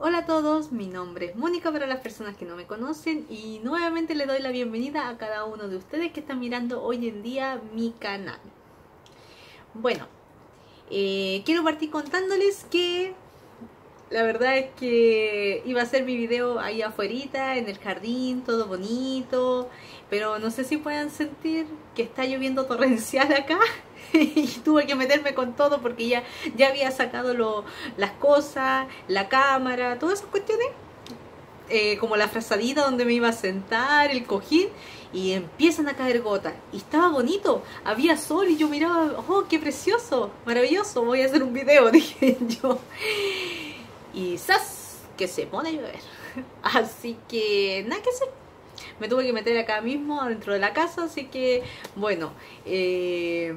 Hola a todos, mi nombre es Mónica para las personas que no me conocen y nuevamente le doy la bienvenida a cada uno de ustedes que están mirando hoy en día mi canal. Bueno, eh, quiero partir contándoles que la verdad es que iba a hacer mi video ahí afuera, en el jardín, todo bonito, pero no sé si puedan sentir que está lloviendo torrencial acá y tuve que meterme con todo porque ya, ya había sacado lo, las cosas, la cámara, todas esas cuestiones, eh, como la frazadita donde me iba a sentar, el cojín, y empiezan a caer gotas. Y estaba bonito, había sol y yo miraba, oh, qué precioso, maravilloso, voy a hacer un video, dije yo. Y ¡zas! que se pone a llover. Así que nada que hacer. Me tuve que meter acá mismo, dentro de la casa, así que bueno. Eh,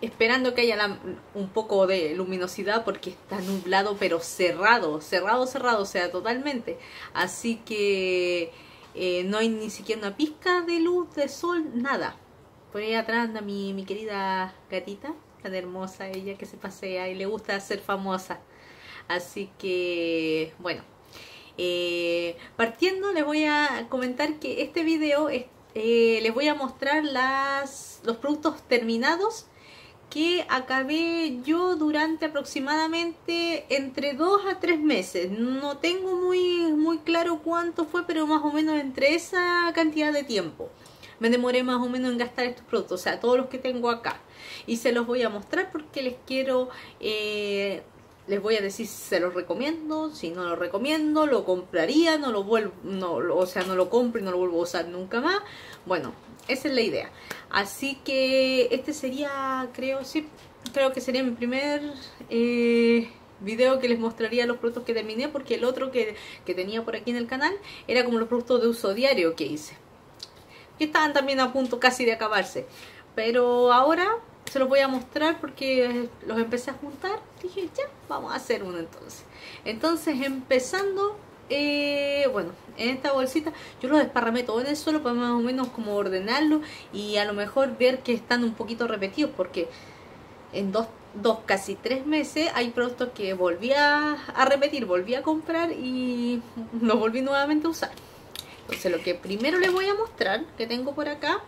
esperando que haya un poco de luminosidad porque está nublado pero cerrado, cerrado, cerrado, o sea, totalmente. Así que eh, no hay ni siquiera una pizca de luz, de sol, nada. Por ahí atrás anda mi, mi querida gatita, tan hermosa ella que se pasea y le gusta ser famosa. Así que, bueno, eh, partiendo les voy a comentar que este video eh, les voy a mostrar las, los productos terminados que acabé yo durante aproximadamente entre 2 a 3 meses. No tengo muy, muy claro cuánto fue, pero más o menos entre esa cantidad de tiempo. Me demoré más o menos en gastar estos productos, o sea, todos los que tengo acá. Y se los voy a mostrar porque les quiero... Eh, les voy a decir si se los recomiendo, si no lo recomiendo, lo compraría, no lo vuelvo, no, o sea, no lo compro y no lo vuelvo a usar nunca más. Bueno, esa es la idea. Así que este sería, creo, sí, creo que sería mi primer eh, video que les mostraría los productos que terminé, porque el otro que, que tenía por aquí en el canal era como los productos de uso diario que hice. Que estaban también a punto casi de acabarse. Pero ahora se los voy a mostrar porque los empecé a juntar. Dije, ya, vamos a hacer uno entonces. Entonces, empezando, eh, bueno, en esta bolsita yo lo desparramé todo en el suelo para más o menos como ordenarlo y a lo mejor ver que están un poquito repetidos porque en dos, dos casi tres meses hay productos que volví a, a repetir, volví a comprar y los volví nuevamente a usar. Entonces lo que primero les voy a mostrar que tengo por acá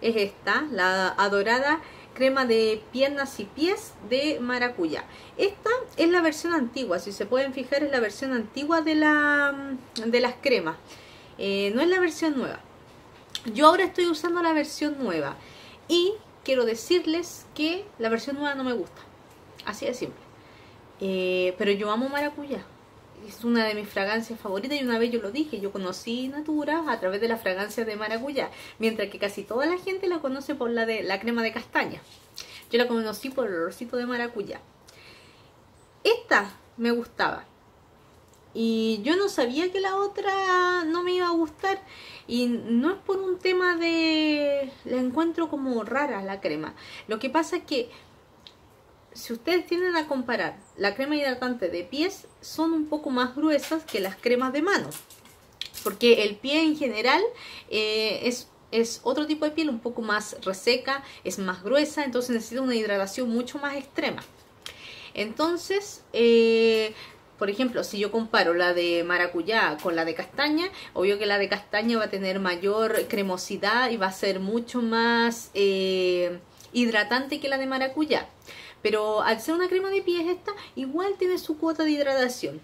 es esta, la adorada crema de piernas y pies de maracuyá. Esta es la versión antigua, si se pueden fijar es la versión antigua de, la, de las cremas. Eh, no es la versión nueva. Yo ahora estoy usando la versión nueva y quiero decirles que la versión nueva no me gusta. Así de simple. Eh, pero yo amo maracuyá es una de mis fragancias favoritas y una vez yo lo dije, yo conocí Natura a través de la fragancia de maracuyá, mientras que casi toda la gente la conoce por la de la crema de castaña. Yo la conocí por el olorcito de maracuyá. Esta me gustaba. Y yo no sabía que la otra no me iba a gustar. Y no es por un tema de... La encuentro como rara la crema. Lo que pasa es que si ustedes tienden a comparar la crema hidratante de pies, son un poco más gruesas que las cremas de manos. Porque el pie en general eh, es, es, otro tipo de piel, un poco más reseca, es más gruesa, entonces necesita una hidratación mucho más extrema. Entonces, eh, por ejemplo, si yo comparo la de maracuyá con la de castaña, obvio que la de castaña va a tener mayor cremosidad y va a ser mucho más eh, hidratante que la de maracuyá. Pero al ser una crema de pies esta, igual tiene su cuota de hidratación.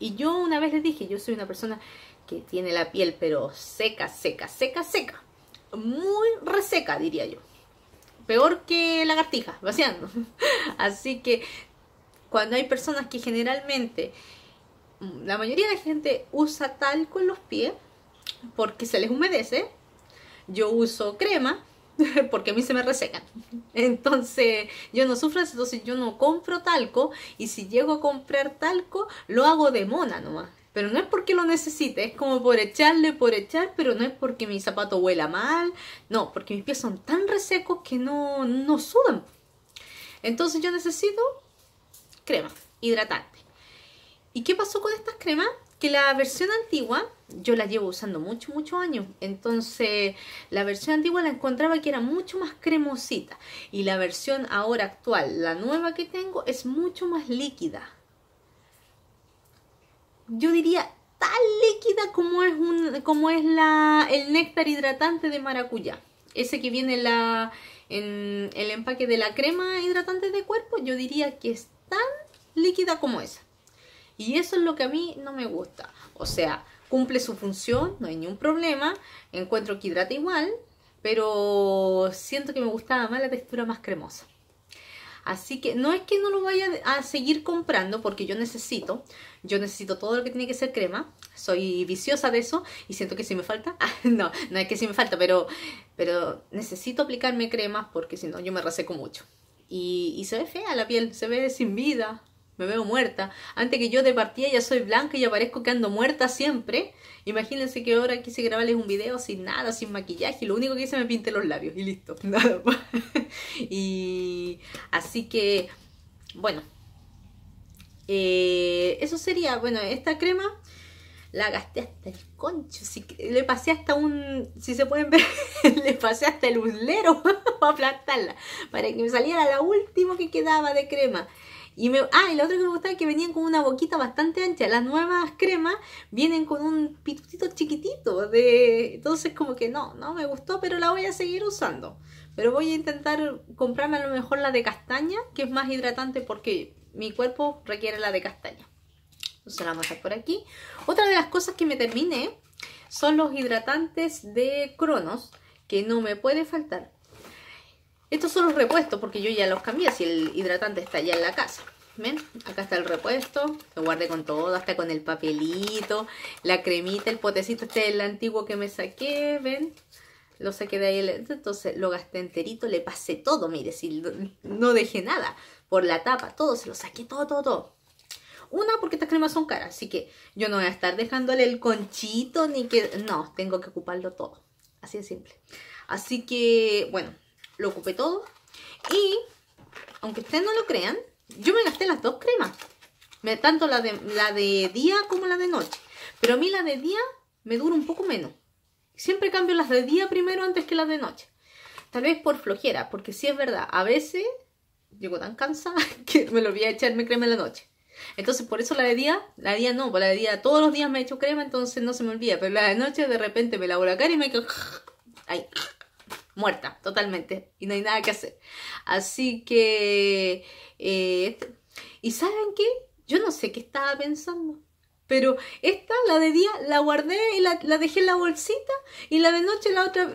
Y yo una vez les dije, yo soy una persona que tiene la piel pero seca, seca, seca, seca. Muy reseca, diría yo. Peor que lagartija, vaciando. Así que cuando hay personas que generalmente, la mayoría de la gente usa talco en los pies porque se les humedece, yo uso crema porque a mí se me resecan. Entonces yo no sufro, entonces yo no compro talco y si llego a comprar talco lo hago de mona nomás. Pero no es porque lo necesite, es como por echarle, por echar, pero no es porque mi zapato huela mal, no, porque mis pies son tan resecos que no, no sudan. Entonces yo necesito crema hidratante. ¿Y qué pasó con estas cremas? Que la versión antigua yo la llevo usando mucho, muchos años. Entonces, la versión antigua la encontraba que era mucho más cremosita. Y la versión ahora actual, la nueva que tengo, es mucho más líquida. yo diría, tan líquida como es, un, como es la, el néctar hidratante de maracuyá. Ese que viene la, en el empaque de la crema hidratante de cuerpo, yo diría que es tan líquida como esa. Y eso es lo que a mí no me gusta. O sea, cumple su función, no hay ningún problema, encuentro que hidrata igual, pero siento que me gustaba más la textura más cremosa. Así que no es que no lo vaya a seguir comprando porque yo necesito, yo necesito todo lo que tiene que ser crema, soy viciosa de eso y siento que si me falta, no, no es que si me falta, pero, pero necesito aplicarme cremas porque si no yo me reseco mucho. Y, y se ve fea la piel, se ve sin vida, me veo muerta. Antes que yo de ya soy blanca y aparezco que ando muerta siempre. Imagínense que ahora quise grabarles un video sin nada, sin maquillaje. Lo único que hice me pinté los labios y listo. Nada más. y así que, bueno. Eh, eso sería, bueno, esta crema la gasté hasta el concho. Si, le pasé hasta un, si se pueden ver, le pasé hasta el uslero para aplastarla. Para que me saliera la última que quedaba de crema. Y me, ah, y lo otro que me gustaba es que venían con una boquita bastante ancha. Las nuevas cremas vienen con un pitutito chiquitito. De, entonces como que no, no me gustó, pero la voy a seguir usando. Pero voy a intentar comprarme a lo mejor la de castaña, que es más hidratante porque mi cuerpo requiere la de castaña. Entonces la vamos a por aquí. Otra de las cosas que me terminé son los hidratantes de Cronos, que no me puede faltar. Estos son los repuestos porque yo ya los cambié si el hidratante está ya en la casa. ¿Ven? Acá está el repuesto, lo guardé con todo, hasta con el papelito, la cremita, el potecito, este es el antiguo que me saqué, ¿ven? Lo saqué de ahí, entonces lo gasté enterito, le pasé todo, mire, si no dejé nada, por la tapa, todo, se lo saqué todo, todo, todo. Una, porque estas cremas son caras, así que yo no voy a estar dejándole el conchito ni que... No, tengo que ocuparlo todo, así de simple. Así que, bueno, lo ocupé todo. Y, aunque ustedes no lo crean, yo me gasté las dos cremas. tanto la de, la de día como la de noche. Pero a mí la de día me dura un poco menos. Siempre cambio las de día primero antes que las de noche. Tal vez por flojera, porque si es verdad, a veces llego tan cansada que me lo voy a echarme crema en la noche. Entonces, por eso la de día, la de día no, por la de día todos los días me echo crema, entonces no se me olvida. Pero la de noche de repente me lavo la cara y me quedo ahí, muerta totalmente y no hay nada que hacer. Así que, eh, ¿y saben qué? Yo no sé qué estaba pensando. Pero esta, la de día, la guardé y la, dejé en la bolsita. Y la de noche, la otra,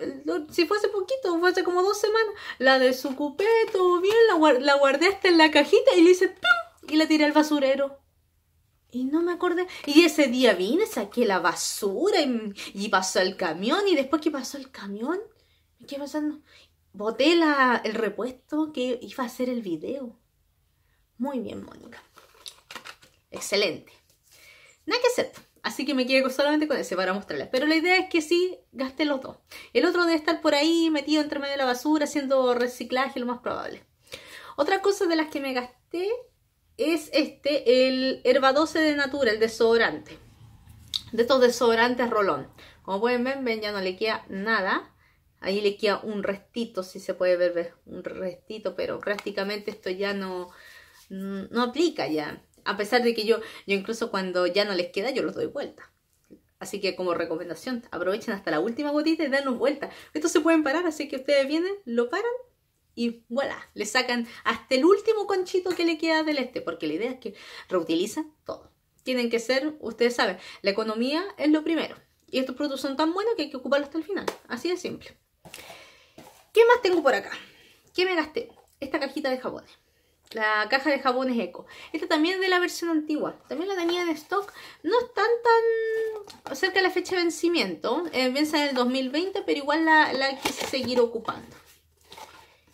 si fue hace poquito, fue hace como dos semanas, la desocupé, todo bien, la, la guardé hasta en la cajita y le hice ¡pum! y la tiré al basurero. Y no me acordé. Y ese día vine, saqué la basura y, y pasó el camión. Y después que pasó el camión, ¿Qué pasando? Boté la, el repuesto que iba a hacer el video. Muy bien, Mónica. Excelente. Nada que hacer. Así que me quedé solamente con ese para mostrarles. Pero la idea es que sí gaste los dos. El otro debe estar por ahí metido entre medio de la basura haciendo reciclaje, lo más probable. Otra cosa de las que me gasté es este, el Herba 12 de Natura, el desodorante. De estos desodorantes rolón. Como pueden ver, ven, ya no le queda nada. Ahí le queda un restito, si se puede ver, un restito, pero prácticamente esto ya no, no aplica ya. A pesar de que yo, yo incluso cuando ya no les queda, yo los doy vuelta. Así que como recomendación, aprovechen hasta la última gotita y denlos vuelta. Estos se pueden parar, así que ustedes vienen, lo paran y voilà, le sacan hasta el último conchito que le queda del este, porque la idea es que reutilizan todo. Tienen que ser, ustedes saben, la economía es lo primero. Y estos productos son tan buenos que hay que ocuparlos hasta el final. Así de simple. ¿Qué más tengo por acá? ¿Qué me gasté? Esta cajita de jabones. La caja de jabones eco. Esta también es de la versión antigua. También la tenía en stock. No están tan cerca de la fecha de vencimiento. Eh, vence en el 2020, pero igual la, quise seguir ocupando.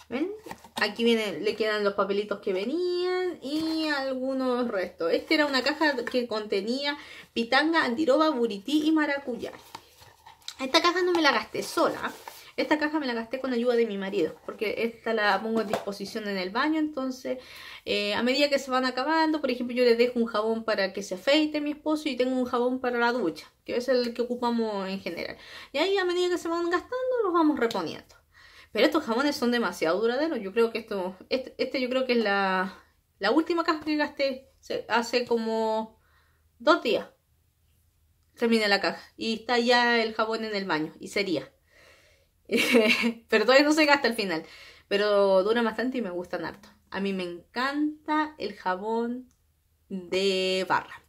¿Ven? Aquí viene, le quedan los papelitos que venían y algunos restos. Esta era una caja que contenía pitanga, andiroba, burití y maracuyá. Esta caja no me la gasté sola. Esta caja me la gasté con ayuda de mi marido, porque esta la pongo a disposición en el baño, entonces eh, a medida que se van acabando, por ejemplo yo le dejo un jabón para que se afeite mi esposo y tengo un jabón para la ducha, que es el que ocupamos en general. Y ahí a medida que se van gastando los vamos reponiendo. Pero estos jabones son demasiado duraderos, yo creo que esto, este, este yo creo que es la, la última caja que gasté hace como dos días. terminé la caja y está ya el jabón en el baño y sería. pero todavía no se gasta al final. Pero dura bastante y me gustan harto. A mí me encanta el jabón de barra.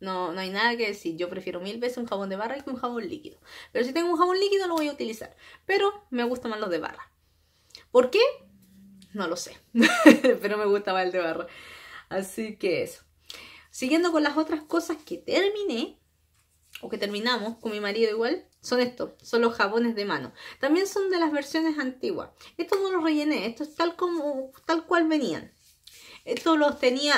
No, no hay nada que decir. Yo prefiero mil veces un jabón de barra que un jabón líquido. Pero si tengo un jabón líquido lo voy a utilizar. Pero me gusta más los de barra. ¿Por qué? No lo sé. Pero me gusta más el de barra. Así que eso. Siguiendo con las otras cosas que terminé, o que terminamos con mi marido igual, son estos, son los jabones de mano. También son de las versiones antiguas. Estos no los rellené, estos tal como tal cual venían. Estos los tenía,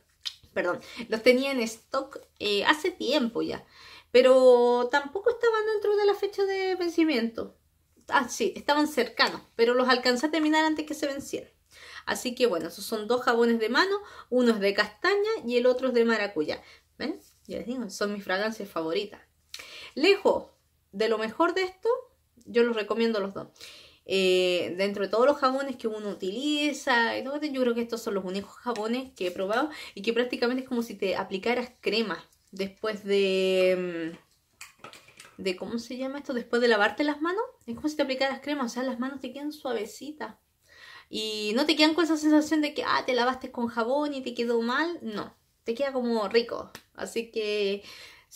perdón, los tenía en stock eh, hace tiempo ya, pero tampoco estaban dentro de la fecha de vencimiento. Ah, sí, estaban cercanos, pero los alcancé a terminar antes que se vencieran. Así que bueno, esos son dos jabones de mano, uno es de castaña y el otro es de maracuyá. ¿Ven? Ya les digo, son mis fragancias favoritas. Lejos de lo mejor de esto, yo los recomiendo los dos. Eh, dentro de todos los jabones que uno utiliza, yo creo que estos son los únicos jabones que he probado y que prácticamente es como si te aplicaras crema después de... Mm, de ¿Cómo se llama esto? Después de lavarte las manos. Es como si te aplicaras crema, o sea, las manos te quedan suavecitas. Y no te quedan con esa sensación de que, ah, te lavaste con jabón y te quedó mal. No, te queda como rico. Así que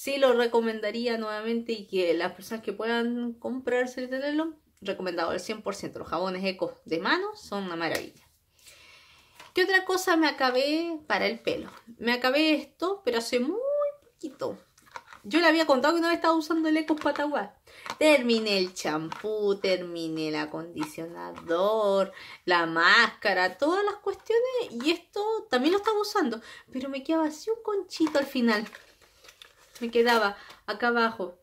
sí lo recomendaría nuevamente y que las personas que puedan comprarse y tenerlo, recomendado al 100%. Los jabones ecos de mano son una maravilla. ¿Qué otra cosa me acabé para el pelo? Me acabé esto, pero hace muy poquito. Yo le había contado que no estaba usando el Ecos Pataguá. Terminé el champú, terminé el acondicionador, la máscara, todas las cuestiones. Y esto también lo estaba usando. Pero me quedaba así un conchito al final. Me quedaba acá abajo.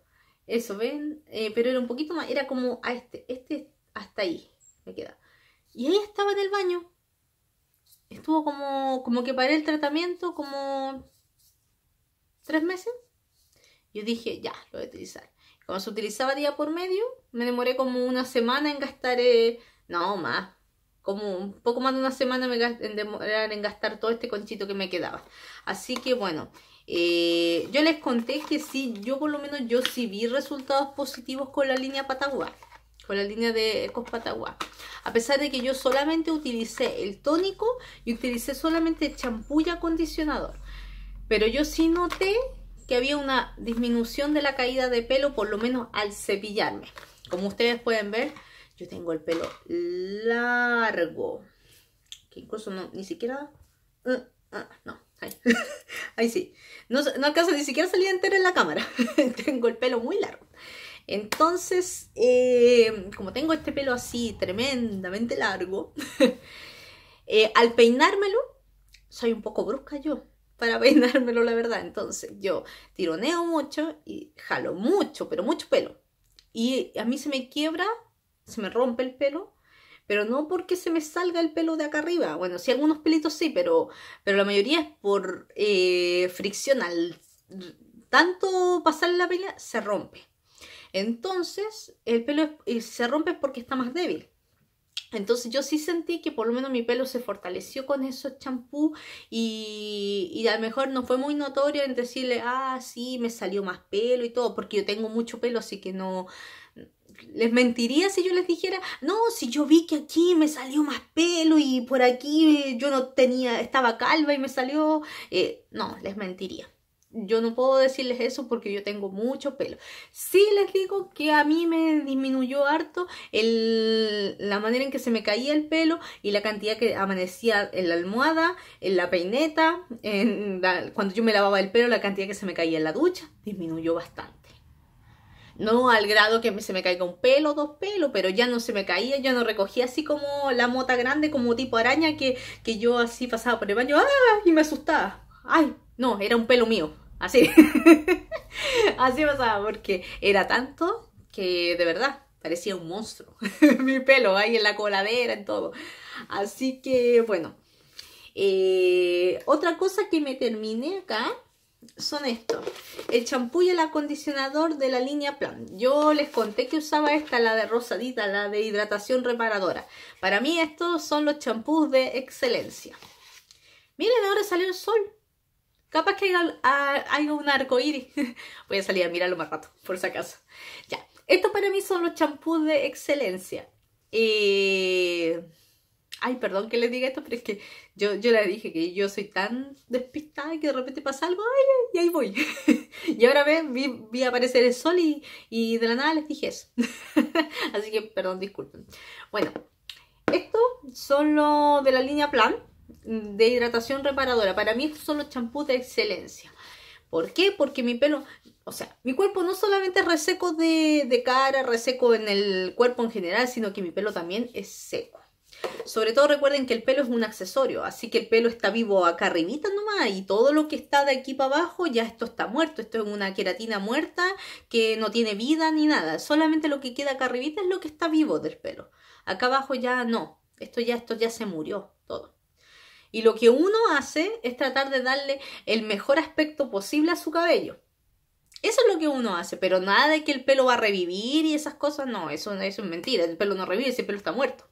Eso, ¿ven? Eh, pero era un poquito más, era como a este, este hasta ahí me queda. Y ahí estaba en el baño. Estuvo como, como que paré el tratamiento como tres meses. Yo dije, ya, lo voy a utilizar. Como se utilizaba día por medio, me demoré como una semana en gastar, eh, no más, como un poco más de una semana me en demorar en gastar todo este conchito que me quedaba. Así que bueno, eh, yo les conté que sí, yo por lo menos yo sí vi resultados positivos con la línea Patagua, con la línea de Ecos Patagua. A pesar de que yo solamente utilicé el tónico y utilicé solamente champú y acondicionador. Pero yo sí noté que había una disminución de la caída de pelo, por lo menos al cepillarme. Como ustedes pueden ver, yo tengo el pelo largo. Que incluso no, ni siquiera... Uh, uh, no, ahí. sí. No, no alcanza ni siquiera salir entera en la cámara. tengo el pelo muy largo. Entonces, eh, como tengo este pelo así tremendamente largo, eh, al peinármelo, soy un poco brusca yo para peinármelo, la verdad. Entonces yo tironeo mucho y jalo mucho, pero mucho pelo. Y a mí se me quiebra, se me rompe el pelo, pero no porque se me salga el pelo de acá arriba. Bueno, sí, algunos pelitos sí, pero, pero la mayoría es por eh, fricción. Al tanto pasar la pila, se rompe. Entonces, el pelo se rompe porque está más débil. Entonces yo sí sentí que por lo menos mi pelo se fortaleció con esos champú y, y, a lo mejor no fue muy notorio en decirle, ah, sí, me salió más pelo y todo, porque yo tengo mucho pelo, así que no... Les mentiría si yo les dijera, no, si yo vi que aquí me salió más pelo y por aquí yo no tenía, estaba calva y me salió... Eh, no, les mentiría yo no puedo decirles eso porque yo tengo mucho pelo. Sí les digo que a mí me disminuyó harto la manera en que se me caía el pelo y la cantidad que amanecía en la almohada, en la peineta, en cuando yo me lavaba el pelo, la cantidad que se me caía en la ducha, disminuyó bastante. No al grado que se me caiga un pelo, dos pelos, pero ya no se me caía, yo no recogía así como la mota grande, como tipo araña, que, que yo así pasaba por el baño ¡ah! y me asustaba. ¡Ay! No, era un pelo mío. Así. Así pasaba, porque era tanto que de verdad parecía un monstruo. Mi pelo ahí en la coladera, en todo. Así que, bueno. Eh, otra cosa que me terminé acá son estos. El champú y el acondicionador de la línea Plan. Yo les conté que usaba esta, la de rosadita, la de hidratación reparadora. Para mí estos son los champús de excelencia. Miren, ahora salió el sol Capaz que haya, haya un arco iris. Voy a salir a mirarlo más rato, por si acaso. Ya, estos para mí son los champús de excelencia. Eh... Ay, perdón que les diga esto, pero es que yo, yo le dije que yo soy tan despistada que de repente pasa algo y ahí voy. y ahora ven, vi, vi, aparecer el sol y, y de la nada les dije eso. Así que perdón, disculpen. Bueno, estos son los de la línea Plan de hidratación reparadora. Para mí estos son los champús de excelencia. ¿Por qué? Porque mi pelo, o sea, mi cuerpo no solamente es reseco de, de cara, reseco en el cuerpo en general, sino que mi pelo también es seco. Sobre todo recuerden que el pelo es un accesorio, así que el pelo está vivo acá arribita nomás y todo lo que está de aquí para abajo ya esto está muerto, esto es una queratina muerta que no tiene vida ni nada, solamente lo que queda acá arribita es lo que está vivo del pelo. Acá abajo ya no, esto ya esto ya se murió todo. Y lo que uno hace es tratar de darle el mejor aspecto posible a su cabello. Eso es lo que uno hace, pero nada de que el pelo va a revivir y esas cosas, no, eso, eso es mentira, el pelo no revive, ese pelo está muerto.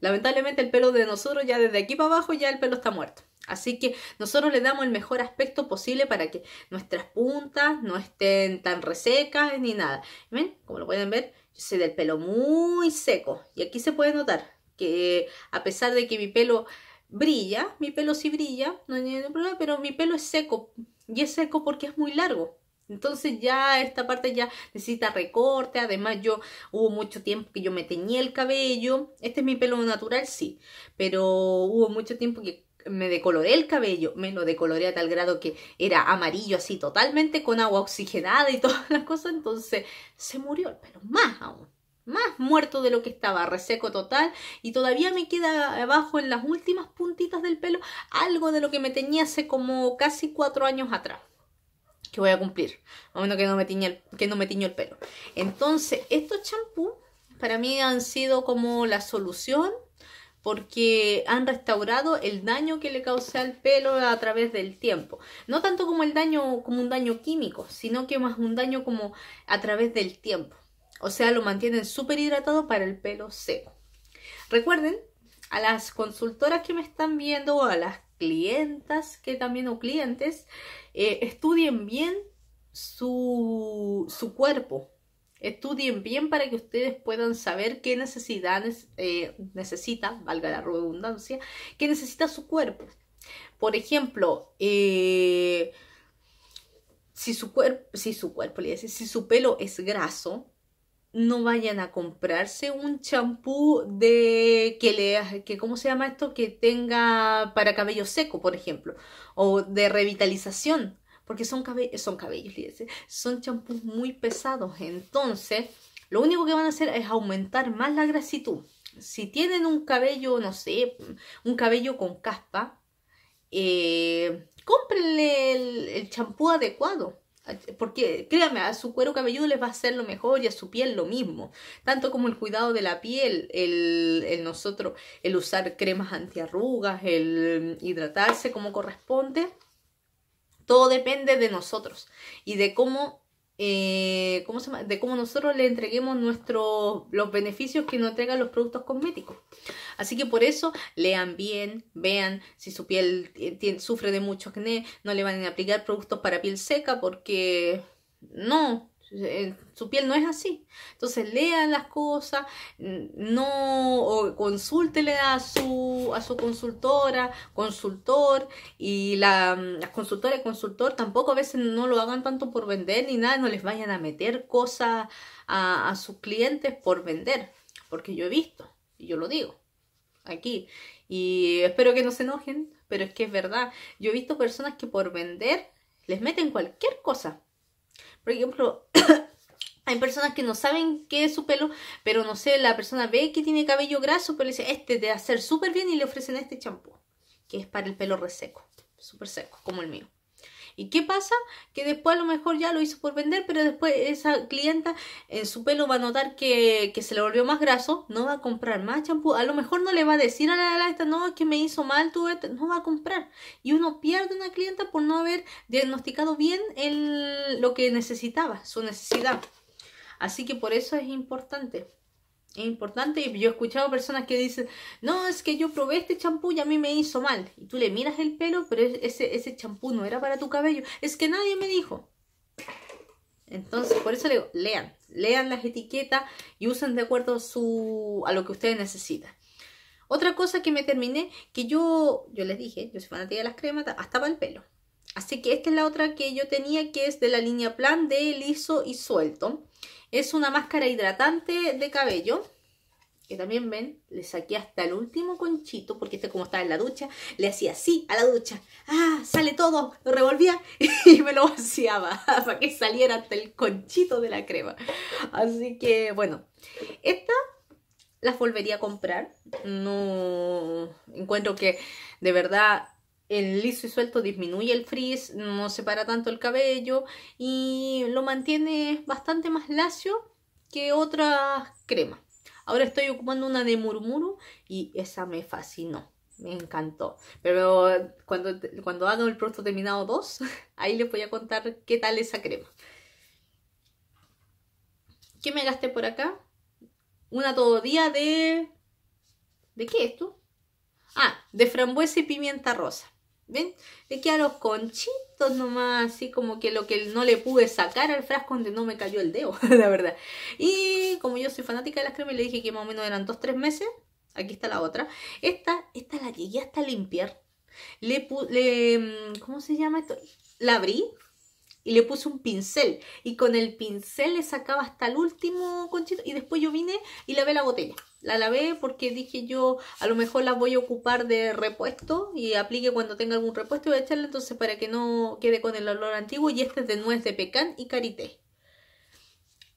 Lamentablemente el pelo de nosotros ya desde aquí para abajo ya el pelo está muerto. Así que nosotros le damos el mejor aspecto posible para que nuestras puntas no estén tan resecas ni nada. ¿Ven? Como lo pueden ver, yo soy del pelo muy seco. Y aquí se puede notar que a pesar de que mi pelo brilla, mi pelo sí brilla, no hay ningún problema, pero mi pelo es seco. Y es seco porque es muy largo. Entonces ya esta parte ya necesita recorte, además yo hubo mucho tiempo que yo me teñía el cabello, este es mi pelo natural, sí, pero hubo mucho tiempo que me decoloré el cabello, me lo decoloré a tal grado que era amarillo así totalmente con agua oxigenada y todas las cosas, entonces se murió el pelo, más aún, más muerto de lo que estaba, reseco total. Y todavía me queda abajo en las últimas puntitas del pelo algo de lo que me teñía hace como casi cuatro años atrás que voy a cumplir, a menos que no me tiñe que no me tiño el pelo. Entonces, estos champús para mí han sido como la solución porque han restaurado el daño que le causé al pelo a través del tiempo. No tanto como el daño como un daño químico, sino que más un daño como a través del tiempo. O sea, lo mantienen súper hidratado para el pelo seco. Recuerden, a las consultoras que me están viendo o a las clientas que también o clientes, eh, estudien bien su, su, cuerpo. Estudien bien para que ustedes puedan saber qué necesidades eh, necesita, valga la redundancia, qué necesita su cuerpo. Por ejemplo, eh, si su cuerpo, si su cuerpo, si su pelo es graso, no vayan a comprarse un champú de que le que cómo se llama esto que tenga para cabello seco por ejemplo o de revitalización porque son cabellos son cabellos son champús muy pesados. Entonces lo único que van a hacer es aumentar más la grasitud. Si tienen un cabello no sé un cabello con caspa eh, cómprenle el champú adecuado porque créanme, a su cuero cabelludo les va a hacer lo mejor y a su piel lo mismo. Tanto como el cuidado de la piel, el, el nosotros, el usar cremas antiarrugas, el hidratarse como corresponde. Todo depende de nosotros y de cómo eh, ¿cómo se llama? de cómo nosotros le entreguemos nuestros los beneficios que nos entregan los productos cosméticos. Así que por eso lean bien, vean si su piel sufre de mucho acné, no le van a aplicar productos para piel seca porque no, su piel no es así. Entonces lean las cosas, no o consúltele a su, a su consultora, consultor, y la, las consultoras y consultor tampoco a veces no lo hagan tanto por vender ni nada, no les vayan a meter cosas a, a sus clientes por vender, porque yo he visto, y yo lo digo aquí, y espero que no se enojen, pero es que es verdad, yo he visto personas que por vender les meten cualquier cosa por ejemplo, hay personas que no saben qué es su pelo, pero no sé, la persona ve que tiene cabello graso, pero le dice, este te va a hacer súper bien y le ofrecen este champú, que es para el pelo reseco, súper seco, como el mío. ¿Y qué pasa? Que después a lo mejor ya lo hizo por vender, pero después esa clienta en su pelo va a notar que, se le volvió más graso, no va a comprar más champú. A lo mejor no le va a decir a la esta, no, es que me hizo mal, tú, no va a comprar. Y uno pierde una clienta por no haber diagnosticado bien lo que necesitaba, su necesidad. Así que por eso es importante. Es importante. y Yo he escuchado personas que dicen, no, es que yo probé este champú y a mí me hizo mal. Y tú le miras el pelo, pero ese, champú no era para tu cabello. Es que nadie me dijo. Entonces, por eso le digo, lean, lean las etiquetas y usen de acuerdo a, su, a lo que ustedes necesitan. Otra cosa que me terminé, que yo, yo les dije, yo soy fanática de las cremas, hasta para el pelo. Así que esta es la otra que yo tenía, que es de la línea Plan de liso y suelto. Es una máscara hidratante de cabello. Que también ven, le saqué hasta el último conchito, porque este como estaba en la ducha, le hacía así a la ducha. ¡Ah! Sale todo, lo revolvía y me lo vaciaba para que saliera hasta el conchito de la crema. Así que, bueno, esta las volvería a comprar. No encuentro que de verdad el liso y suelto disminuye el frizz, no separa tanto el cabello y lo mantiene bastante más lacio que otras cremas. Ahora estoy ocupando una de murmuru y esa me fascinó. Me encantó. Pero cuando, cuando haga el producto terminado 2, ahí les voy a contar qué tal esa crema. ¿Qué me gasté por acá? Una todo día de... ¿De qué es esto? Ah, de frambuesa y pimienta rosa. ¿Ven? Le los conchitos nomás, así como que lo que no le pude sacar al frasco donde no me cayó el dedo, la verdad. Y como yo soy fanática de las cremas, le dije que más o menos eran 2-3 meses. Aquí está la otra. Esta, esta la llegué hasta limpiar. Le, le mm, ¿Cómo se llama esto? La abrí y le puse un pincel. Y con el pincel le sacaba hasta el último conchito. Y después yo vine y lavé la botella. La lavé porque dije yo, a lo mejor la voy a ocupar de repuesto y aplique cuando tenga algún repuesto y voy a echarle entonces para que no quede con el olor antiguo. Y este es de nuez de pecan y karité.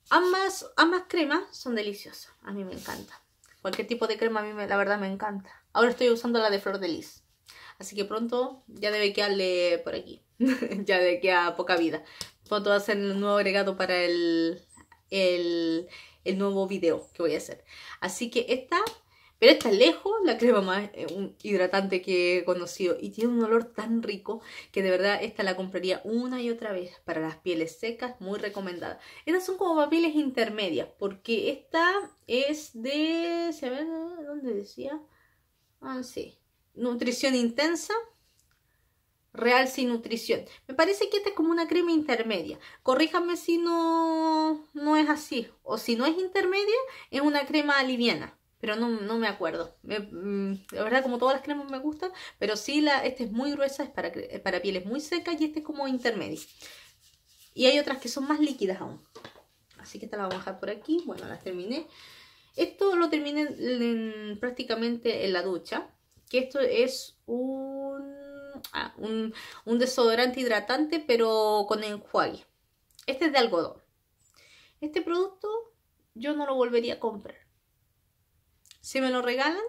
Ambas, ambas cremas son deliciosas. A mí me encanta. Cualquier tipo de crema a mí la verdad me encanta. Ahora estoy usando la de flor de lis. Así que pronto ya debe quedarle por aquí. ya de queda poca vida. Pronto va a ser el nuevo agregado para el, el, el nuevo video que voy a hacer. Así que esta, pero esta es lejos la crema más eh, hidratante que he conocido y tiene un olor tan rico que de verdad esta la compraría una y otra vez para las pieles secas, muy recomendada. Estas son como pieles intermedias porque esta es de, ¿se ve dónde decía? Ah, sí. Nutrición intensa real sin nutrición. Me parece que esta es como una crema intermedia. Corríjame si no, no es así. O si no es intermedia, es una crema liviana. Pero no, no me acuerdo. Mm, la verdad, como todas las cremas me gustan. Pero sí, la, esta es muy gruesa, es para, para pieles muy secas y esta es como intermedia. Y hay otras que son más líquidas aún. Así que esta la voy a dejar por aquí. Bueno, las terminé. Esto lo terminé prácticamente en la ducha. Que esto es un Un, desodorante hidratante pero con enjuague. Este es de algodón. Este producto yo no lo volvería a comprar. Si me lo regalan,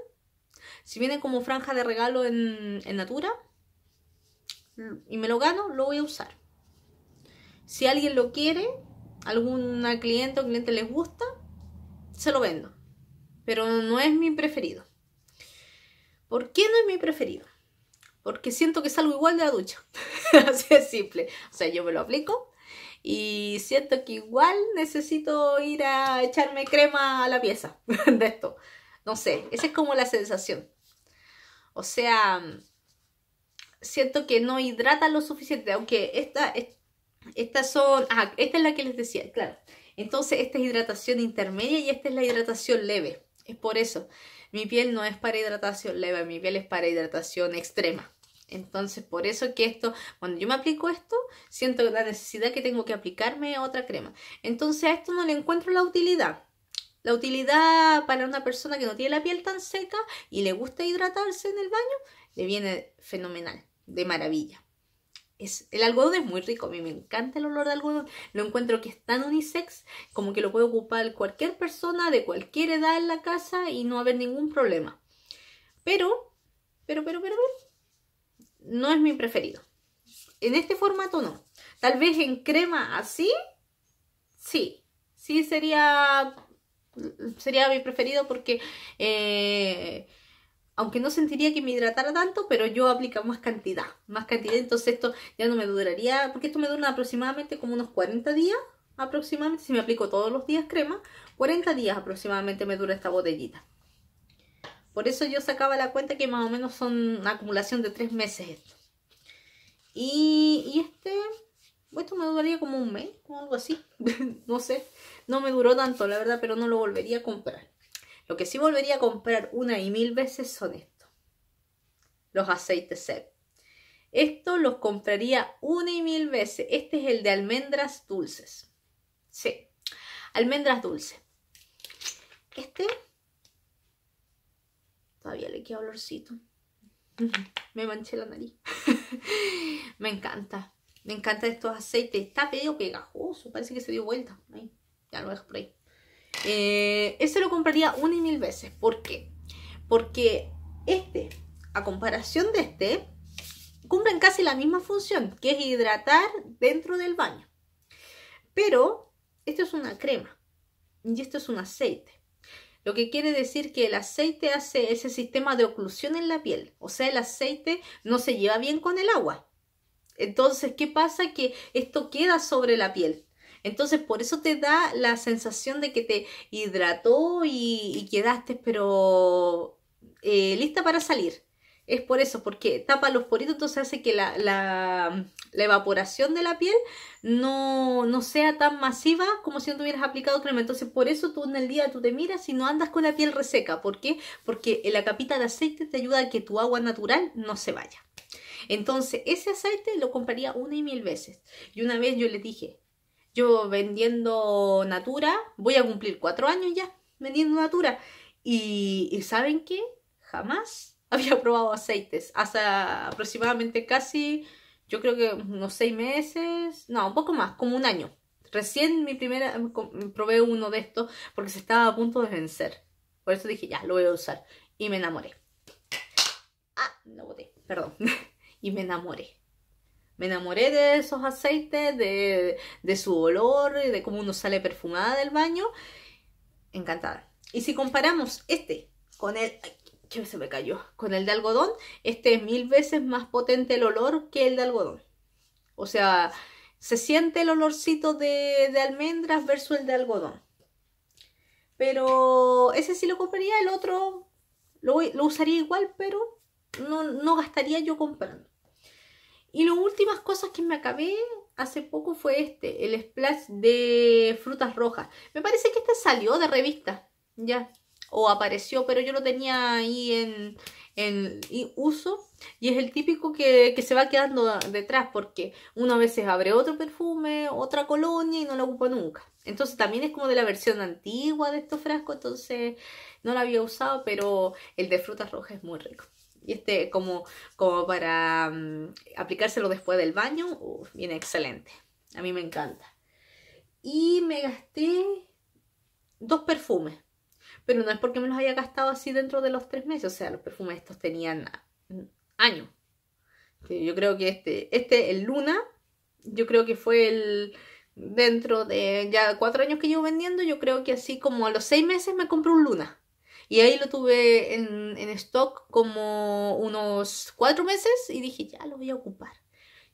si viene como franja de regalo en, en Natura y me lo gano, lo voy a usar. Si alguien lo quiere, alguna cliente o cliente les gusta, se lo vendo. Pero no es mi preferido. ¿Por qué no es mi preferido? Porque siento que salgo igual de la ducha. Así es simple. O sea, yo me lo aplico y siento que igual necesito ir a echarme crema a la pieza de esto. No sé, esa es como la sensación. O sea, siento que no hidrata lo suficiente, aunque esta, estas son, ah, esta es la que les decía, claro. Entonces esta es hidratación intermedia y esta es la hidratación leve. Es por eso. Mi piel no es para hidratación leve, mi piel es para hidratación extrema. Entonces, por eso que esto, cuando yo me aplico esto, siento la necesidad que tengo que aplicarme otra crema. Entonces, a esto no le encuentro la utilidad. La utilidad para una persona que no tiene la piel tan seca y le gusta hidratarse en el baño, le viene fenomenal, de maravilla. Es, el algodón es muy rico, a mí me encanta el olor de algodón, lo encuentro que es tan unisex como que lo puede ocupar cualquier persona de cualquier edad en la casa y no haber ningún problema. Pero, pero, pero, pero, pero no es mi preferido. En este formato no. Tal vez en crema así, sí. Sí sería, sería mi preferido porque... Eh, aunque no sentiría que me hidratara tanto, pero yo aplico más cantidad, más cantidad, entonces esto ya no me duraría, porque esto me dura aproximadamente como unos 40 días, aproximadamente, si me aplico todos los días crema, 40 días aproximadamente me dura esta botellita. Por eso yo sacaba la cuenta que más o menos son una acumulación de 3 meses esto. Y, y este, esto me duraría como un mes o algo así. no sé, no me duró tanto la verdad, pero no lo volvería a comprar. Lo que sí volvería a comprar una y mil veces son estos. Los aceites SEP. Esto los compraría una y mil veces. Este es el de almendras dulces. Sí, almendras dulces. Este todavía le queda olorcito. Me manché la nariz. me encanta. Me encanta estos aceites. Está medio pegajoso. Parece que se dio vuelta. ya lo dejo por ahí. Eh, ese lo compraría una y mil veces. ¿Por qué? Porque este, a comparación de este, cumplen casi la misma función, que es hidratar dentro del baño. Pero esto es una crema y esto es un aceite. Lo que quiere decir que el aceite hace ese sistema de oclusión en la piel. O sea, el aceite no se lleva bien con el agua. Entonces, ¿qué pasa? Que esto queda sobre la piel. Entonces, por eso te da la sensación de que te hidrató y, quedaste, pero eh, lista para salir. Es por eso, porque tapa los poritos, entonces hace que la, la, evaporación de la piel no, no, sea tan masiva como si no tuvieras aplicado crema. Entonces, por eso tú en el día tú te miras y no andas con la piel reseca. ¿Por qué? Porque la capita de aceite te ayuda a que tu agua natural no se vaya. Entonces, ese aceite lo compraría una y mil veces. Y una vez yo le dije, yo vendiendo Natura, voy a cumplir cuatro años ya vendiendo Natura. Y, y ¿saben qué? Jamás había probado aceites. Hace aproximadamente casi, yo creo que unos seis meses, no, un poco más, como un año. Recién mi primera, probé uno de estos porque se estaba a punto de vencer. Por eso dije, ya, lo voy a usar. Y me enamoré. Ah, no boté, perdón. y me enamoré. Me enamoré de esos aceites, de, de su olor, de cómo uno sale perfumada del baño. Encantada. Y si comparamos este con el... se me cayó. Con el de algodón, este es mil veces más potente el olor que el de algodón. O sea, se siente el olorcito de, de almendras versus el de algodón. Pero ese sí lo compraría, el otro lo, lo usaría igual, pero no, no gastaría yo comprando. Y las últimas cosas que me acabé hace poco fue este, el splash de frutas rojas. Me parece que este salió de revista, ya, o apareció, pero yo lo tenía ahí en, en uso y es el típico que, que, se va quedando detrás porque uno a veces abre otro perfume, otra colonia y no lo ocupa nunca. Entonces también es como de la versión antigua de estos frascos, entonces no lo había usado, pero el de frutas rojas es muy rico. Y este como, como para mm, aplicárselo después del baño, viene excelente. A mí me encanta. Y me gasté dos perfumes. Pero no es porque me los haya gastado así dentro de los tres meses. O sea, los perfumes estos tenían años. Yo creo que este, este, el Luna, yo creo que fue el dentro de ya cuatro años que llevo vendiendo, yo creo que así como a los seis meses me compré un Luna. Y ahí lo tuve en, stock como unos cuatro meses y dije, ya lo voy a ocupar.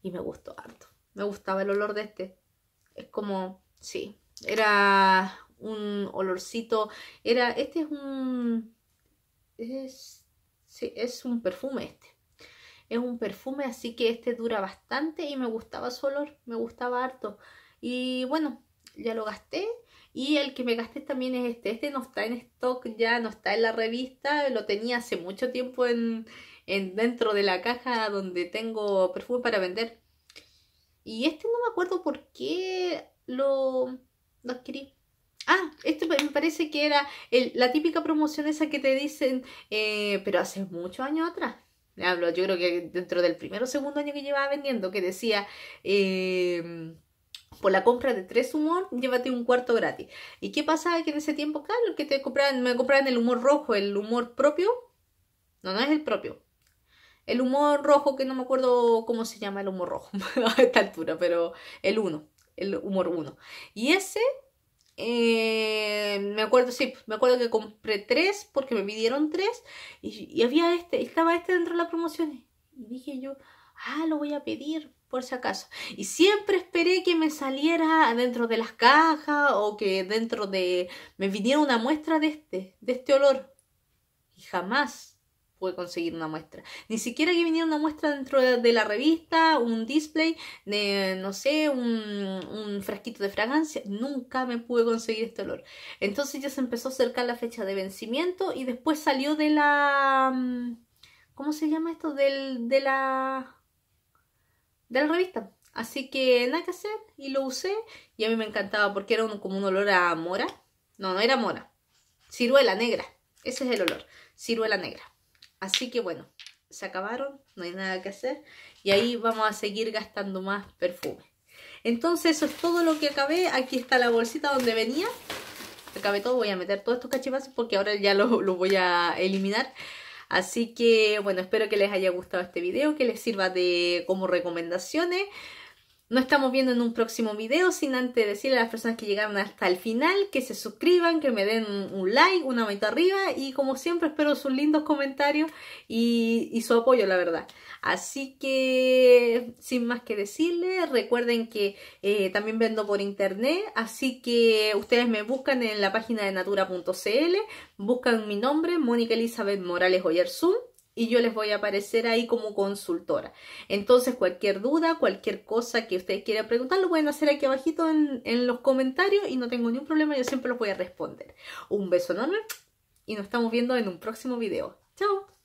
Y me gustó harto. Me gustaba el olor de este. Es como, sí, era un olorcito. Era, este es un, es, sí, es un perfume este. Es un perfume, así que este dura bastante y me gustaba su olor, me gustaba harto. Y bueno, ya lo gasté y el que me gasté también es este. Este no está en stock ya, no está en la revista. Lo tenía hace mucho tiempo en, en dentro de la caja donde tengo perfume para vender. Y este no me acuerdo por qué lo, lo adquirí. Ah, este me parece que era la típica promoción esa que te dicen, eh, pero hace muchos años atrás. Hablo, yo creo que dentro del primero o segundo año que llevaba vendiendo, que decía, eh, por la compra de tres humor, llévate un cuarto gratis. ¿Y qué pasaba? Que en ese tiempo, claro, que te compraban, me compraban el humor rojo, el humor propio. No, no es el propio. El humor rojo, que no me acuerdo cómo se llama el humor rojo a esta altura, pero el uno, el humor uno. Y ese, eh, me acuerdo, sí, me acuerdo que compré tres porque me pidieron tres y, y había este, estaba este dentro de la promoción. Y dije yo, ah, lo voy a pedir por si acaso. Y siempre esperé que me saliera dentro de las cajas o que dentro de me viniera una muestra de este, de este olor. Y jamás pude conseguir una muestra. Ni siquiera que viniera una muestra dentro de, la revista, un display, de, no sé, un, frasquito de fragancia. Nunca me pude conseguir este olor. Entonces ya se empezó a acercar la fecha de vencimiento y después salió de la... Mm, ¿Cómo se llama esto? Del, de la... De la revista. Así que nada que hacer y lo usé y a mí me encantaba porque era como un olor a mora. No, no era mora. Ciruela negra. Ese es el olor. Ciruela negra. Así que bueno, se acabaron, no hay nada que hacer. Y ahí vamos a seguir gastando más perfume. Entonces eso es todo lo que acabé. Aquí está la bolsita donde venía. Acabé todo, voy a meter todos estos cachivaches porque ahora ya los lo voy a eliminar. Así que bueno, espero que les haya gustado este video, que les sirva de como recomendaciones. Nos estamos viendo en un próximo video, sin antes decirle a las personas que llegaron hasta el final que se suscriban, que me den un like, una manita arriba y como siempre espero sus lindos comentarios y, su apoyo, la verdad. Así que, sin más que decirles, recuerden que eh, también vendo por internet, así que ustedes me buscan en la página de natura.cl, buscan mi nombre, Mónica Elizabeth Morales Oyerzún y yo les voy a aparecer ahí como consultora. Entonces, cualquier duda, cualquier cosa que ustedes quieran preguntar, lo pueden hacer aquí abajito en, en los comentarios y no tengo ningún problema, yo siempre los voy a responder. Un beso enorme y nos estamos viendo en un próximo video. ¡Chao!